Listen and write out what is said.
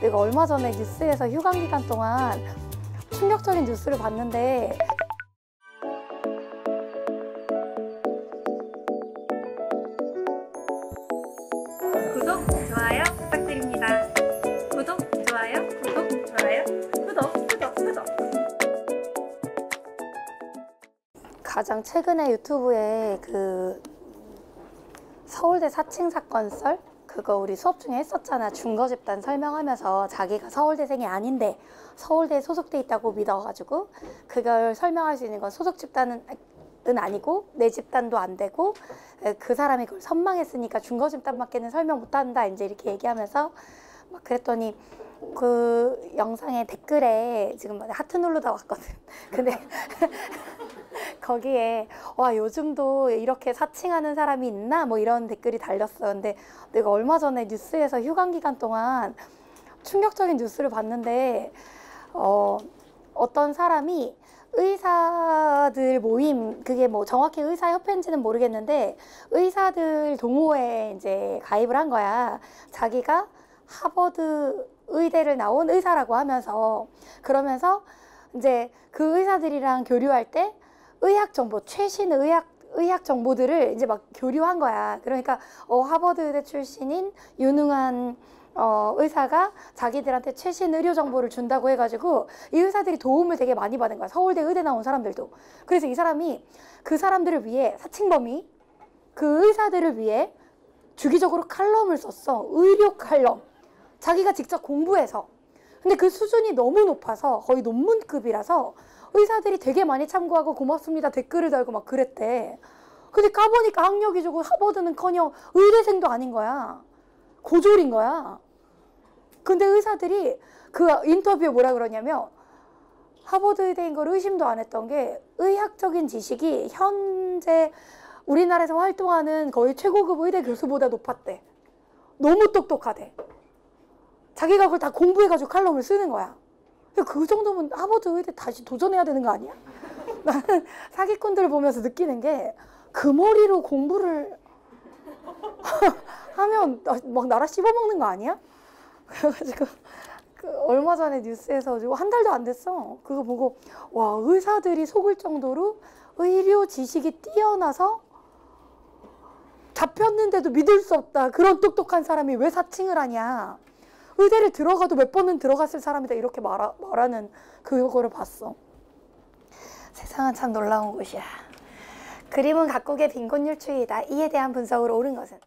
내가 얼마 전에 뉴스에서 휴강 기간 동안 충격적인 뉴스를 봤는데 구독, 좋아요 부탁드립니다. 구독, 좋아요, 구독, 좋아요, 구독, 구독, 구독. 가장 최근에 유튜브에 그 서울대 사칭 사건 썰 그거 우리 수업 중에 했었잖아. 중거 집단 설명하면서 자기가 서울대생이 아닌데 서울대에 소속돼 있다고 믿어가지고 그걸 설명할 수 있는 건 소속 집단은 은 아니고 내 집단도 안 되고 에, 그 사람이 그걸 선망했으니까 중거 집단밖에는 설명 못한다. 이제 이렇게 얘기하면서 막 그랬더니 그 영상의 댓글에 지금 하트 누르다 왔거든. 근데 거기에 와 요즘도 이렇게 사칭하는 사람이 있나 뭐 이런 댓글이 달렸어. 근데 내가 얼마 전에 뉴스에서 휴강 기간 동안 충격적인 뉴스를 봤는데 어 어떤 사람이 의사들 모임 그게 뭐 정확히 의사 협회인지는 모르겠는데 의사들 동호회에 이제 가입을 한 거야. 자기가 하버드 의대를 나온 의사라고 하면서 그러면서 이제 그 의사들이랑 교류할 때 의학 정보 최신 의학 의학 정보들을 이제 막 교류한 거야. 그러니까 어, 하버드 의대 출신인 유능한 어, 의사가 자기들한테 최신 의료 정보를 준다고 해가지고 이 의사들이 도움을 되게 많이 받은 거야. 서울대 의대 나온 사람들도. 그래서 이 사람이 그 사람들을 위해 사칭범이 그 의사들을 위해 주기적으로 칼럼을 썼어. 의료 칼럼. 자기가 직접 공부해서. 근데 그 수준이 너무 높아서 거의 논문급이라서 의사들이 되게 많이 참고하고 고맙습니다 댓글을 달고 막 그랬대. 근데 까보니까 학력이 주고 하버드는커녕 의대생도 아닌 거야. 고졸인 거야. 근데 의사들이 그 인터뷰에 뭐라 그러냐면 하버드 의대인 걸 의심도 안 했던 게 의학적인 지식이 현재 우리나라에서 활동하는 거의 최고급 의대 교수보다 높았대. 너무 똑똑하대. 자기가 그걸 다 공부해가지고 칼럼을 쓰는 거야. 그 정도면 하버드 의대 다시 도전해야 되는 거 아니야? 나는 사기꾼들을 보면서 느끼는 게 그 머리로 공부를 하면 막 나라 씹어먹는 거 아니야? 그래가지고 그 얼마 전에 뉴스에서 한 달도 안 됐어. 그거 보고 와 의사들이 속을 정도로 의료 지식이 뛰어나서 잡혔는데도 믿을 수 없다. 그런 똑똑한 사람이 왜 사칭을 하냐? 의대를 들어가도 몇 번은 들어갔을 사람이다 이렇게 말하, 말하는 그거를 봤어. 세상은 참 놀라운 곳이야. 그림은 각국의 빈곤율 추이다. 이에 대한 분석으로 옳은 것은